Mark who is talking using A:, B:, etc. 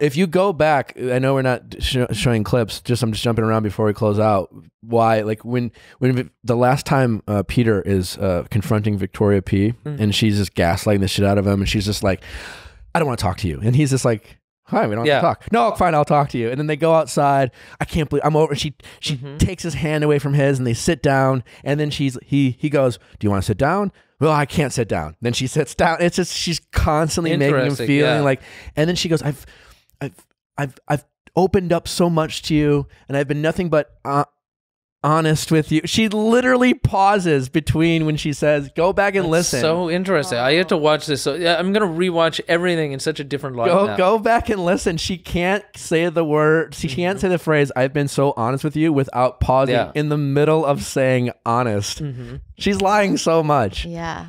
A: if you go back, I know we're not sh- showing clips. Just I'm just jumping around before we close out. Why? Like when when the last time uh, Peter is uh, confronting Victoria P,
B: Mm.
A: and she's just gaslighting the shit out of him, and she's just like, "I don't want to talk to you," and he's just like. Hi, we don't
B: Yeah.
A: have to talk. No, fine, I'll talk to you. And then they go outside. I can't believe I'm over. She she
B: Mm-hmm.
A: takes his hand away from his, and they sit down. And then she's he he goes, "Do you want to sit down?" Well, I can't sit down. Then she sits down. It's just she's constantly making him feeling
B: yeah.
A: like. And then she goes, "I've I've I've I've opened up so much to you, and I've been nothing but uh, honest with you." She literally pauses between when she says, "Go back and listen."
B: So interesting. I have to watch this. So yeah, I'm gonna rewatch everything in such a different light.
A: Go
B: now.
A: go back and listen. She can't say the word. She can't say the phrase "I've been so honest with you" without pausing
B: Yeah.
A: in the middle of saying "honest." She's lying so much.
C: Yeah.